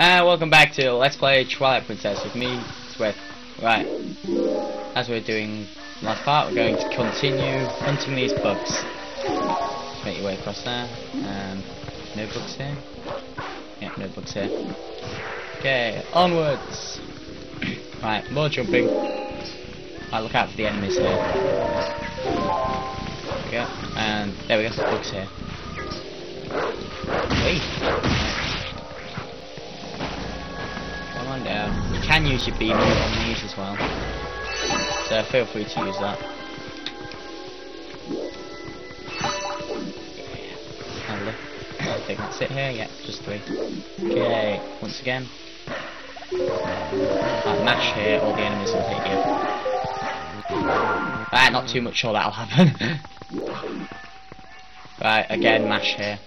And welcome back to Let's Play Twilight Princess with me, Swithe. Right, as we're doing last part, we're going to continue hunting these bugs. Just make your way across there, and no bugs here. Yeah, no bugs here. Okay, onwards! right, more jumping. Right, look out for the enemies here. We go, and there we go, bugs here. Wait. You can use your beam on these as well. So feel free to use that. And look. I think that's it here. Yeah, just three. Okay, once again. Right, mash here, all the enemies will hit you. Ah, not too much sure that'll happen. right, again, mash here.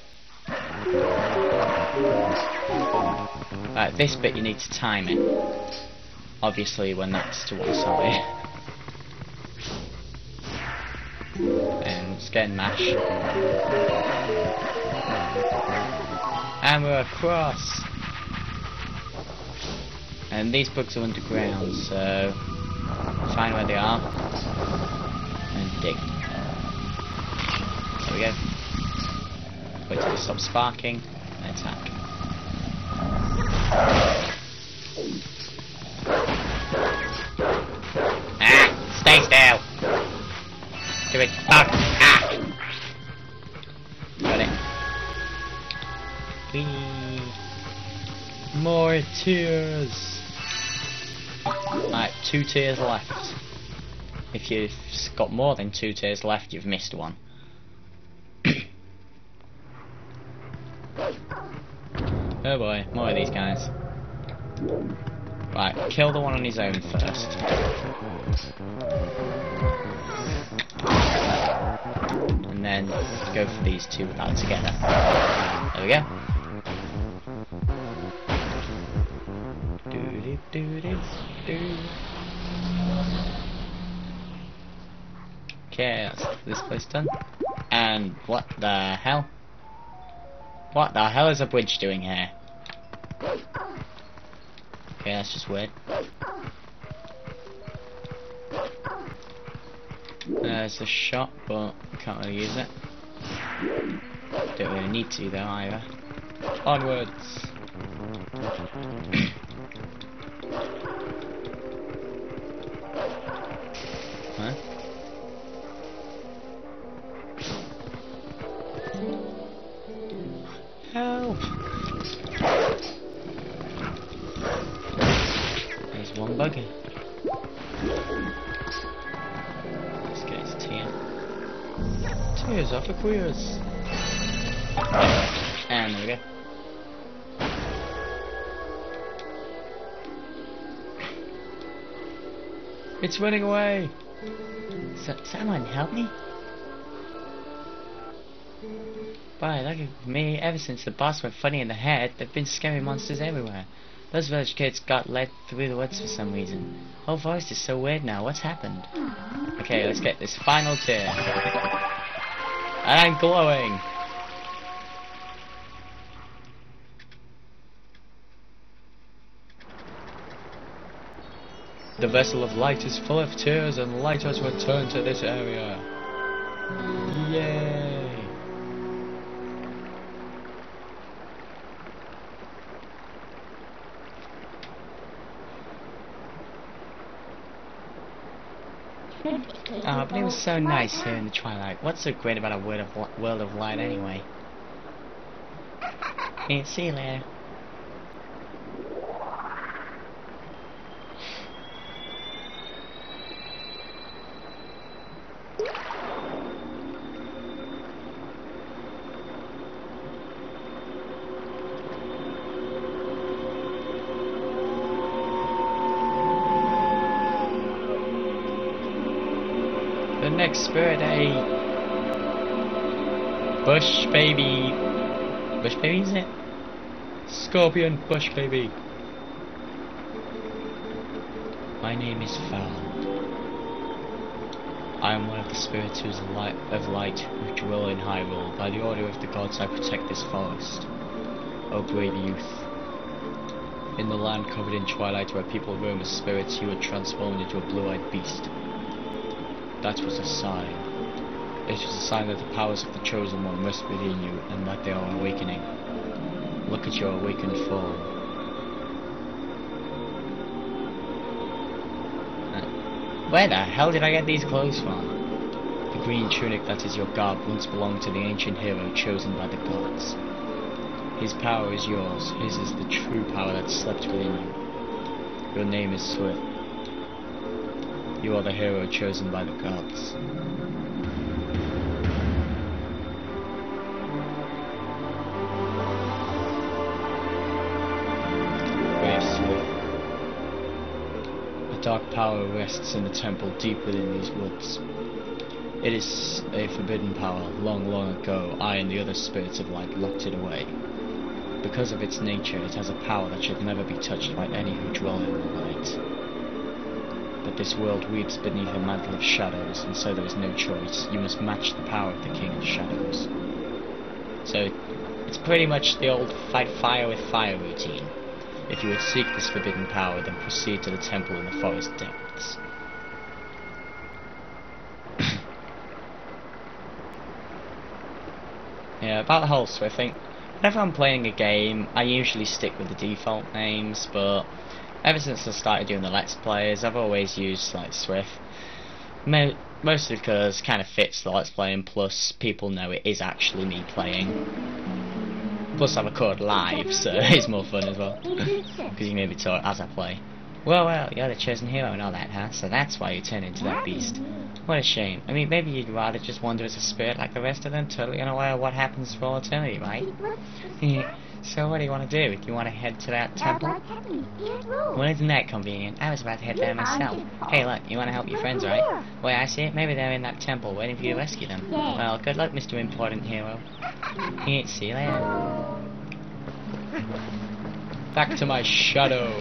Right, this bit you need to time it. Obviously when that's to one side. and it's getting mash. And we're across. And these bugs are underground, so find where they are and dig. There we go. Wait till they stop sparking attack. Ah! Stay still! Do it. Ah! Got it. More tears! Right, two tears left. If you've got more than two tears left, you've missed one. Oh boy, more of these guys. Right, kill the one on his own first. And then go for these two without together. There we go. Doo -doo -doo Okay, that's this place done. And what the hell? What the hell is a bridge doing here? Okay, that's just weird. There's a shot, but can't really use it. Don't really need to though either. Onwards! Buggy. Let's get. Tears off a queers. And there we go. It's running away! So, someone help me? By look at me, ever since the boss went funny in the head, there've been scary monsters everywhere. Those village kids got led through the woods for some reason. Whole forest is so weird now, what's happened? Okay, let's get this final tear. And I'm glowing! The vessel of light is full of tears and light has returned to this area. Yay! Oh, but it was so nice here in the twilight. What's so great about a world of, world of light anyway? Okay, see you later. Next spirit, a bush baby. Bush baby, is it? Scorpion bush baby. My name is Faron. I am one of the spirits whose light of light who dwell in Hyrule. By the order of the gods, I protect this forest. O brave youth, In the land covered in twilight where people roam as spirits, you were transformed into a blue-eyed beast. That was a sign. It was a sign that the powers of the Chosen One rest within you and that they are awakening. Look at your awakened form. Uh, Where the hell did I get these clothes from? The green tunic that is your garb once belonged to the ancient hero chosen by the gods. His power is yours. His is the true power that slept within you. Your name is Swithe. You are the hero chosen by the gods. A dark power rests in the temple deep within these woods. It is a forbidden power. Long, long ago, I and the other spirits of light locked it away. Because of its nature, it has a power that should never be touched by any who dwell in the But this world weeps beneath a mantle of shadows, and so there is no choice. You must match the power of the King of Shadows. So, it's pretty much the old fight fire with fire routine. If you would seek this forbidden power, then proceed to the temple in the forest depths. yeah, about the whole Swithe thing. Whenever I'm playing a game, I usually stick with the default names, but ever since I started doing the Let's Plays, I've always used like Swithe. Mo- mostly because it kind of fits the Let's Play, and plus people know it is actually me playing. Plus I record live, so it's more fun as well. Because you can maybe talk as I play. Well, well, you're the chosen hero and all that, huh? So that's why you turn into that beast. What a shame. I mean, maybe you'd rather just wander as a spirit like the rest of them, totally unaware of what happens for all eternity, right? so what do you want to do? Do you want to head to that temple? Well, isn't that convenient? I was about to head there myself. Hey, look, you want to help your friends, right? Way I see it, maybe they're in that temple waiting for you to rescue them. Well, good luck, Mr. Important Hero. See you later. Back to my shadow.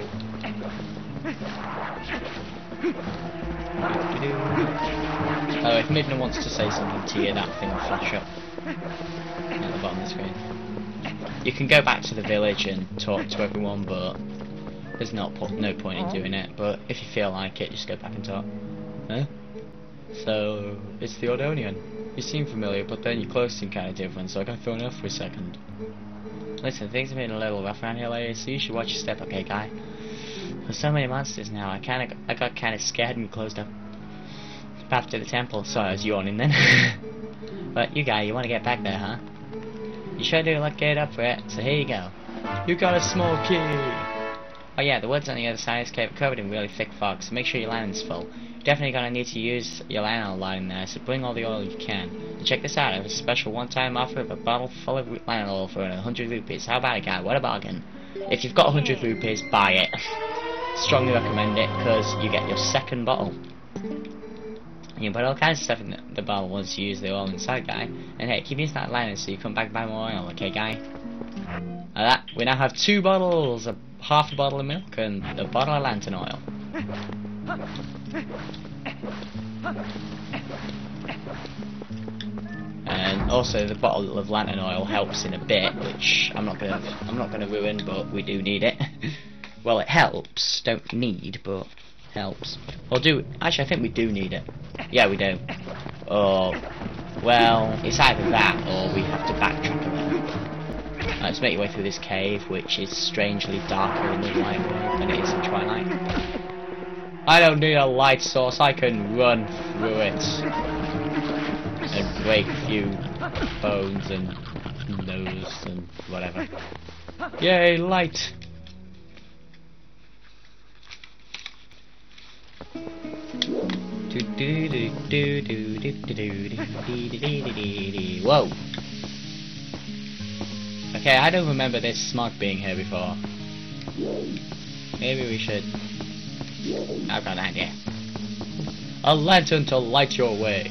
Oh, if Midna wants to say something to you, that thing will flash up at the bottom of the screen. You can go back to the village and talk to everyone, but there's not po no point in doing it. But if you feel like it, just go back and talk. Huh? So, it's the Ordonian. You seem familiar, but then your clothes seem kind of different, so I got thrown off for a second. Listen, things have been a little rough around here lately, so you should watch your step, okay, guy? There's so many monsters now, I kinda, I got kinda scared and closed up path to the temple. Sorry, I was yawning then. but you guy, you wanna get back there, huh? You sure do look good up for it, so here you go. You got a small key! Oh yeah, the woods on the other side is covered in really thick fog, so make sure your lantern's full. You're definitely gonna need to use your lantern a lot in there, so bring all the oil you can. And check this out, I have a special one-time offer of a bottle full of lantern oil for 100 rupees. How about it, guy? What a bargain. If you've got 100 rupees, buy it. Strongly recommend it, because you get your second bottle. You can put all kinds of stuff in the, bottle once you use the oil inside, guy. And hey, keep using that lantern so you come back and buy more oil, okay, guy? Like that, we now have two bottles, a half a bottle of milk and a bottle of lantern oil. And also the bottle of lantern oil helps in a bit, which I'm not gonna I'm not gonna ruin, but we do need it. well, it helps. Don't need, but helps. Or do actually? I think we do need it. Yeah, we do. Oh, well, it's either that or we have to backtrack a bit. Let's make your way through this cave, which is strangely darker in the light than it is in Twilight. I don't need a light source, I can run through it. And break a few bones and nose and whatever. Yay, light! Whoa! Okay, I don't remember this smog being here before. Maybe we should... I've got an idea. A lantern to light your way.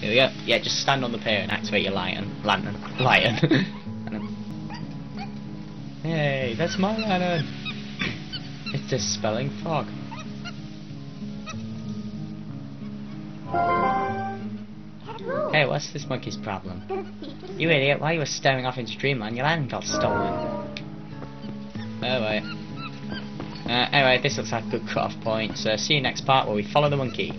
Here we go. Yeah, just stand on the pier and activate your lantern. Lantern. Lantern. hey, that's my lantern. It's dispelling fog. Hey, what's this monkey's problem? You idiot, while you were staring off into dreamland, your land got stolen. Oh, wait. Uh, anyway, this looks like a good cut-off point, so see you next part where we follow the monkey.